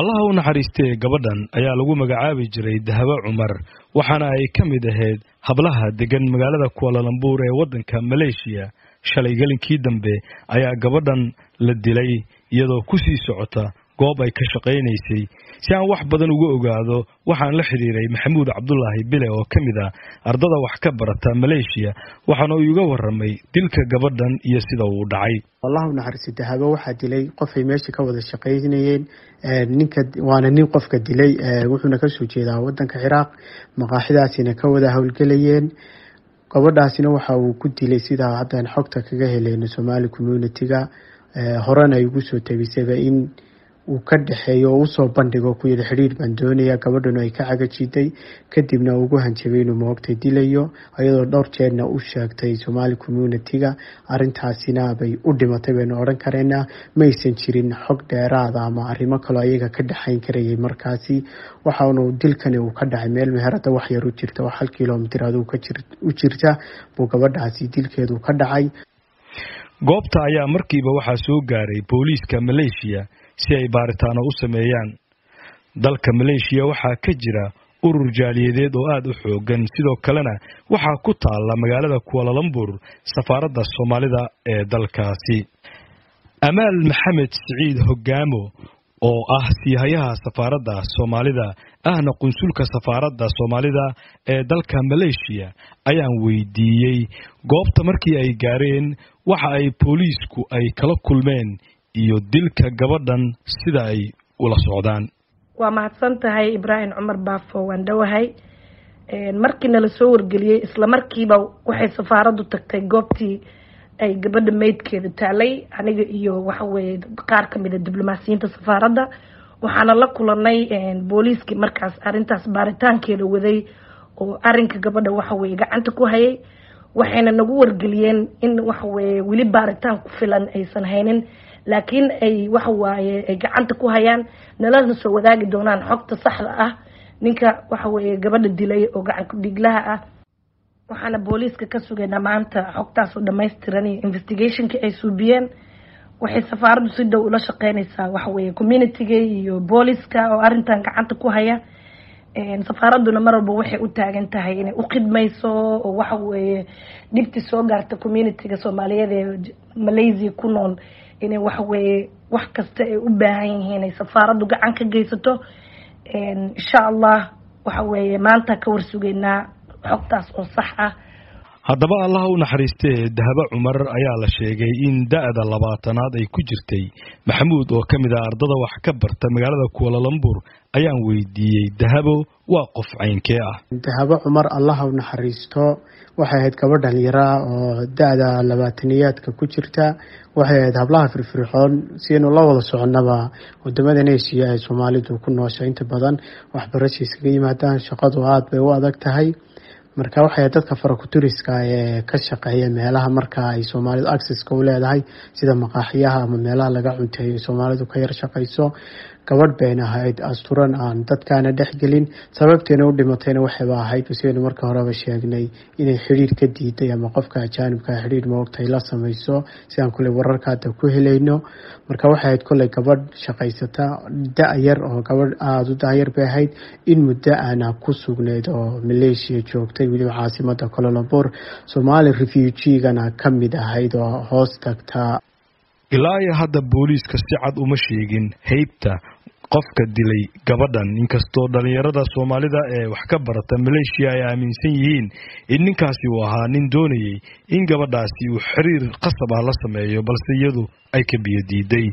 allaha u naxariistee gabadhan ayaa lagu magacaabi jiray dahabo cumar waxaana ay ka mid ahayd hablaha degan magaalada kualalambuur ee waddanka maleeshiya shalay gelinkii dambe ayaa gabadhan la dilay iyadoo ku sii socota goob ay ka shaqaynaysay. Si aan wax badan uga ogaado waxaan la xidhiiray maxamuud cabdulaahi bile oo ka mid ah ardada wax ka barata maleeshiya waxaana uu iga warramay dilka gabadhan iyo sida uu dhacay. Wallahu naxariisi dahabo waxaa dilay qofay meesha ka wada shaqaynayeen ninka waana nin qofka dilay wuxuuna ka soo jeedaa wadanka ciraaq maqaaxidaasina ka wada howlgelayeen. Gabadhaasina waxa uu ku dilay sidaa haddaan xogta kaga heleyno somali community-ga horena ay ugu soo tabisayba in uu ka dhexeeyo oo u soo bandhigo ku yidhi xidhiir baan doonaya gabadhanu ay ka cagajiday kadibna ugu hanjabay inuu moogtay dilayo iyadoo dhowr jeerna u sheegtay somali community-ga. Arintaasina bay u dhimatay baynu odhan kareynaa maysan jirin xog dheeraada ama arrimo kaloo ayaga ka dhexayn karayay markaasi. Waxaanu dilkani uu ka dhacay meel meherada wax yar u jirta oo hal kilomitr aduu u jirta buu gabadhaasi dilkeedu ka dhacay. Goobta ayaa markiiba waxaa soo gaaray booliiska maleeshiya si ay baaritaano u sameeyaan. Dalka maleeshiya waxaa ka jira urur jaaliyadeed oo aada u xoogan sidoo kalena waxaa ku taalla magaalada kualalambur safaaradda soomaalida ee dalkaasi. Amaal maxamed siciid hogaamo oo ah siihayaha safaaradda soomaalida ahna qunsulka safaaradda soomaalida ee dalka maleeshiya ayaan weydiiyey. Goobta markii ay gaareen waxa ay booliisku ay kala kulmeen iyo dilka gabadhan sida ay ula socdaan. Waa mahadsan tahay ibraahim cumar baafo waan dhowahay markii nala soo wargeliyey isla markiiba waxay safaaraddu tagtay goobtii ay gabadha meydkeeda taalay aniga iyo waxaweye qaar ka mid a diblomaasiyiinta safaaradda waxaana la kulanay booliiskii markaas arintaas baaritaankeeda waday oo arinka gabadha waxaweye gacanta ku hayay. Waxayna nagu wargeliyeen in waxaweye weli baaritaan ku filan aysan haynin laakiin ay waxawaaye ay gacanta ku hayaan nalana soo wadaagi doonaan. Xogta saxda ah ninka waxaweye gabadha dilay oo gacan kudhiglaha ah. Waxaana booliiska ka sugaynaa maanta xogtaasoo dhamaystiran iyo investigationkii ay suubiyeen. Waxay safaaraddu si dhow ula shaqeynaysaa waxaweye communitiga iyo booliiska oo arintan gacanta ku haya safaaradduna mar walba waxay u taagan tahay inay u khidmayso oo waxaweye dhibti soo gaarta communitiga soomaaliyeed ee malaysia ku nool inay waxaweye wax kasta ay u baahan yihiin ay safaaraddu gacan ka geysato. Insha allah waxaweye maanta ka warsugeynaa xogtaas oo sax ah haddaba allaha u naxariistee dahabo cumar ayaa la sheegay in da-da labaatanaad ay ku jirtay. Maxamuud oo ka mid ah ardada wax ka barta magaalada kualalambur ayaan weydiiyey dahabo waa qof caynkee ah. Dahabo cumar allaha u naxariisto waxay ahayd gabadh dhalinyaraa oo da-da labaataniyaadka ku jirta. Waxay ahayd hablaha firfircoon siaynu la wada soconnaba wadamadan esiya ay soomaalidu ku noosha inta badan. Waxbarasha iskaga yimaadaan shaqadu aada bay u adag tahay marka waxay dadka farakuturiska ee ka shaqeeya meelaha marka ay soomaalidu acceska u leedahay sida maqaaxiyaha ama meelaha laga cunteeyo soomaalidu ka yar shaqayso gabadh bayna ahayd asturan aan dadkaana dhexgelin sababteena u dhimatayna waxayba ahayd sidaynu marka horeba sheegnay inay xidhiir ka diiday ama qofka ajaanibka xidhiir moogtay la samayso si aan kuley wararka hadda ku helayno. Marka waxay ahayd koley gabadh shaqaysata da-yar oo gabadh aada u da-yar bay ahayd. In muddo aana ku sugneyd oo maleeshiya joogtay weliba caasimada cololabor somali refugigana ka mid ahayd oo hoos tagtaa ilaa iyo hadda booliiska si cad uma sheegin. Heybta qofka dilay gabadhan inkastoo dhalinyarada soomaalida ee wax ka barata maleeshiya ay aaminsan yihiin in ninkaasi uu ahaa nin doonayay in gabadhaasi uu xiriir qasab ah la sameeyo balse iyadu ay ka biyo diiday